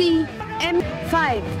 CM5.